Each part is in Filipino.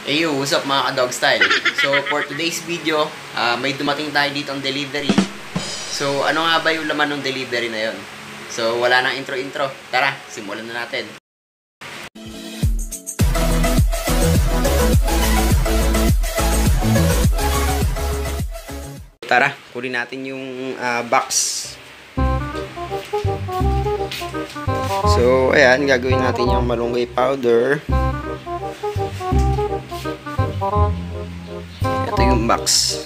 Hey, what's up mga ka-dog style? So, for today's video, ah, may dumating tayo dito ang delivery. So, ano nga ba yung laman ng delivery na yon? So, wala nang intro-intro. Tara, simulan na natin. Tara, kunin natin yung ah, box. So, ayan, gagawin natin yung malunggay powder. Ito yung box.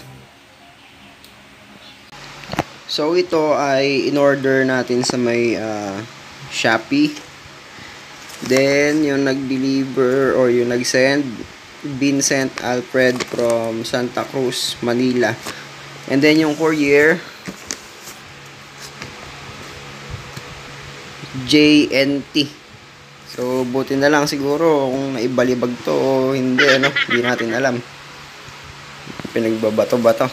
So, ito ay in-order natin sa may ah, Shopee. Then, yung nag-deliver or yung nag-send, Vincent Alfred from Santa Cruz, Manila. And then, yung courier, JNT. So, buti na lang siguro kung naibalibag to o hindi, ano, hindi natin alam. Pinagbabato-bato.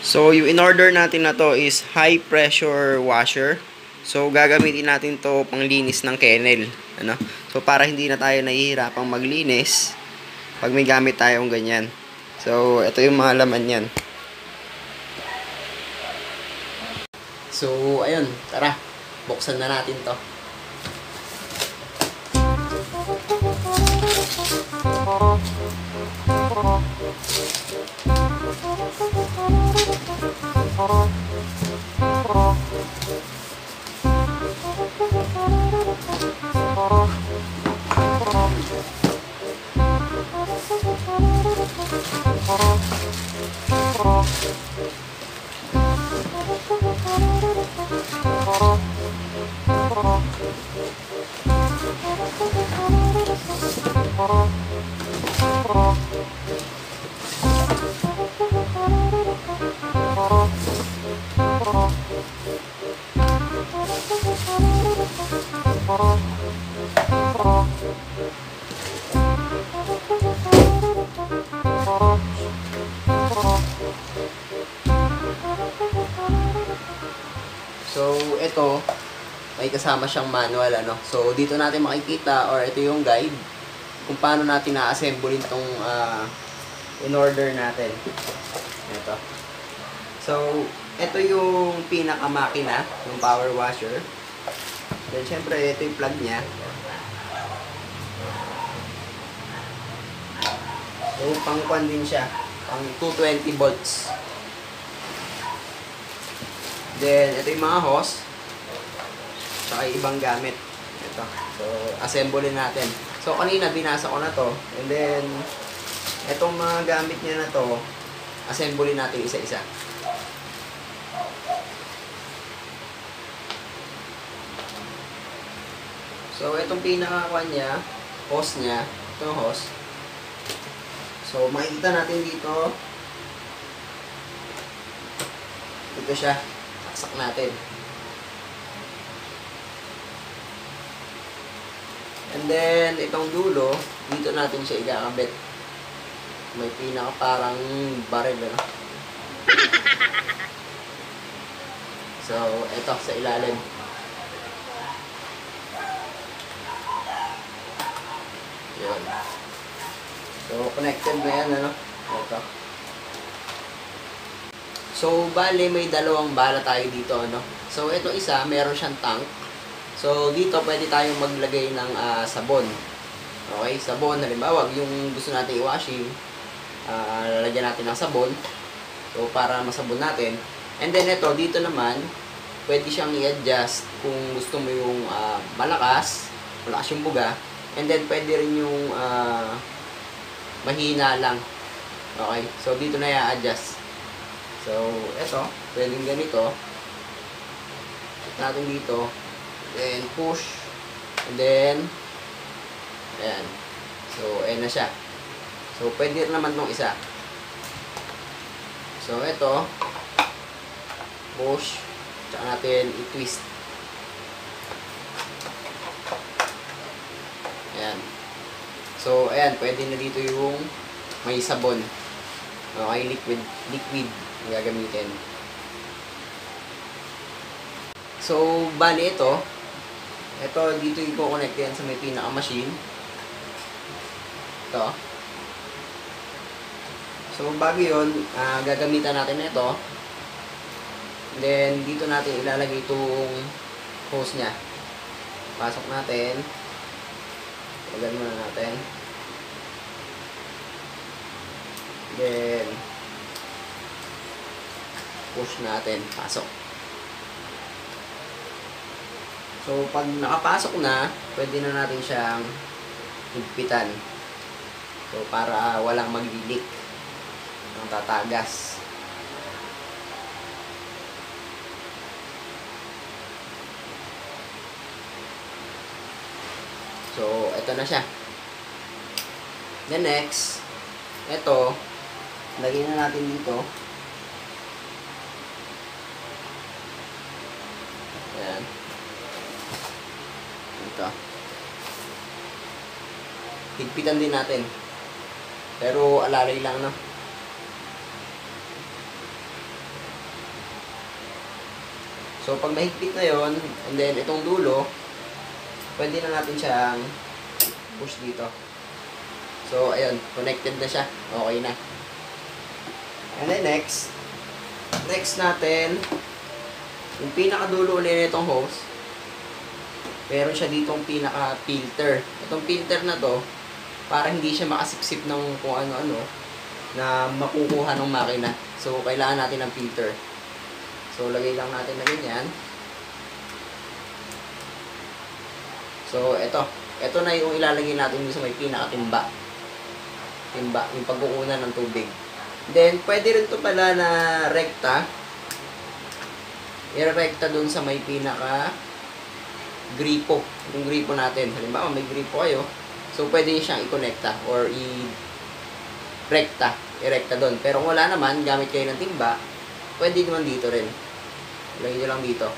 So, yung in-order natin na to is high pressure washer. So, gagamitin natin to panglinis ng kennel. Ano? So, para hindi na tayo nahihirapang maglinis pag may gamit tayong ganyan. So, ito yung mga laman yan. So, ayun, tara. Buksan na natin to. So, ito, may kasama siyang manual, ano. So, dito natin makikita, or ito yung guide, kung paano natin na-assemble itong ah, in-order natin. Ito. So, ito yung pinaka-makina, yung power washer. Then, syempre, ito yung plug niya. So, pang-kwan din siya. Pang 220 volts. Then, ito yung mga hose. Tsaka ibang gamit. Ito. So, assemble natin. So, kanina binasa ko na to. And then, itong mga gamit niya na to, assemble natin isa-isa. So, itong pinaka niya, hose niya, ito yung hose. So, makikita natin dito, ito siya, taksak natin. And then, itong dulo, dito natin siya ikakabit. May pinaka parang baril, ano? So, ito sa ilalim. Yun. So, connected na yan, ano? Ito. So, bale, may dalawang bala tayo dito, ano? So, ito isa, meron siyang tank. So, dito pwede tayong maglagay ng ah, sabon. Okay, sabon, halimbawa, yung gusto natin i-washing, ah, lalagyan natin ng sabon. So, para masabon natin. And then, ito, dito naman, pwede siyang i-adjust kung gusto mo yung ah, malakas, malakas yung buga. And then, pwede rin yung ah, mahina lang. Okay, so dito na i-adjust. So, ito, pwedeng ganito. Check natin dito. Then, push. And then, ayan. So, ayan na siya. So, pwede naman tong isa. So, ito, push. Tsaka natin i-twist. Ayan. So, ayan, pwede na dito yung may sabon. Okay, liquid, liquid ang gagamitin. So, bali ito, ito dito yung connect yan sa may pinaka-machine. Ito. So, bago yun, ah, gagamitan natin ito. Then, dito natin ilalagay itong hose niya. Pasok natin. Tagal muna natin. Then, push natin. Pasok. So, pag nakapasok na, pwede na natin siyang higpitan. So, para walang maglilik ng tatagas. So, ito na siya. Then next, ito, lagyan na natin dito. Ayan. Ito. Higpitan din natin. Pero alalay lang, no? So, pag mahigpit na yon and then itong dulo, pwede na natin siyang push dito. So, ayun, connected na siya. Okay na. And then next, next natin, yung pinakadulo ulit nitong hose, meron siya ditong pinaka-filter. Itong filter na to, para hindi siya makasipsip ng kung ano-ano na makukuha ng makina. So, kailangan natin ng filter. So, lagay lang natin na ganyan. So, eto. Eto na yung ilalagay natin sa may pinakatimba. Timba, yung pagkukunan ng tubig. Then, pwede rin to pala na rekta. I-rekta dun sa may pinaka gripo. Yung gripo natin. Halimbawa, may gripo kayo. So, pwede siyang i-connecta or i-rekta. I-rekta dun. Pero kung wala naman, gamit kayo ng timba, pwede naman dito rin. Lagay nyo lang dito.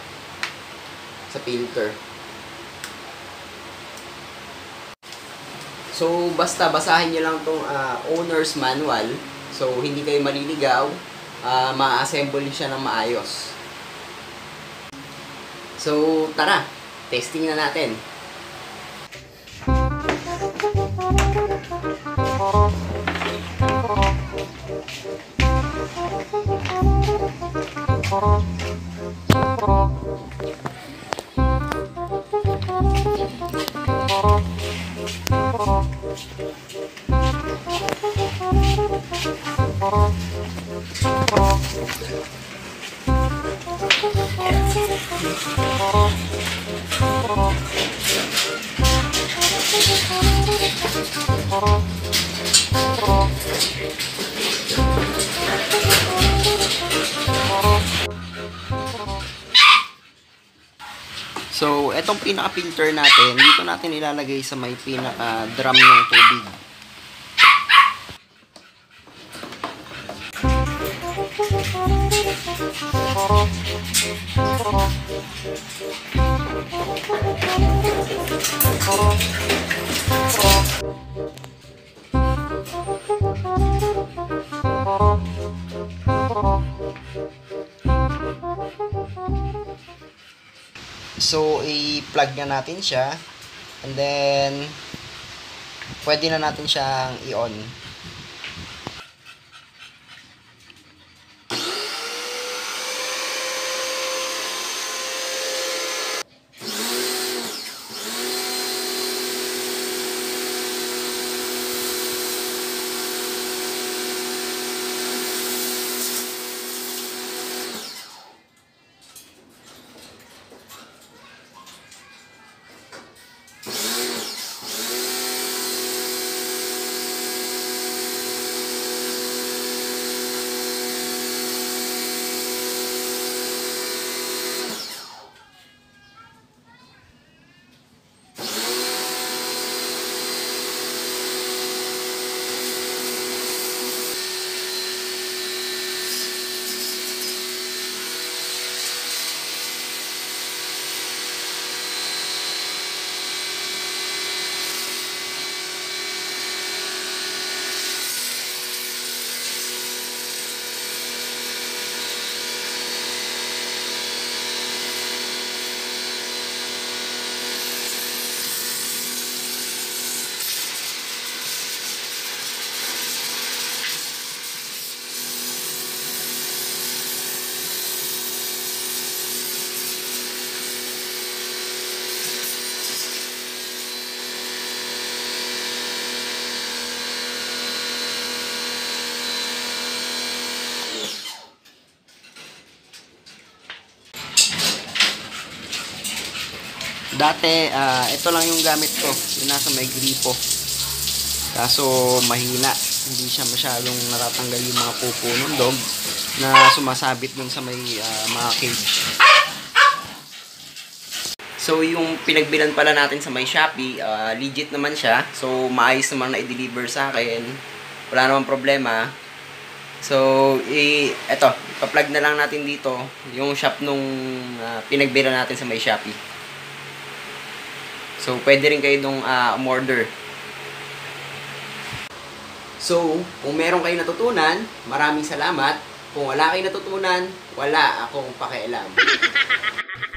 Sa filter. So, basta basahin nyo lang tong ah, owner's manual. So, hindi kayo maliligaw. Uh, ma-assemble siya ng maayos. So, tara. Testing na natin. So, etong pinaka-filter natin, dito natin ilalagay sa may pinaka-drum ng tubig. So, i-plug na natin siya. And then, pwede na natin siyang i-on. Dati, ah, ito lang yung gamit ko. Yung nasa may gripo. Kaso, mahina. Hindi siya masyadong natatanggal yung mga pupo ng dog na sumasabit dun sa may ah, mga cage. So, yung pinagbilan pala natin sa may Shopee, ah, legit naman siya. So, maayos naman na i-deliver sa akin. Wala namang problema. So, i eto, pa-plug na lang natin dito yung shop nung ah, pinagbilan natin sa may Shopee. So, pwede rin kayo nung ah, umorder. So, kung meron kayo natutunan, maraming salamat. Kung wala kayo natutunan, wala akong pakialam.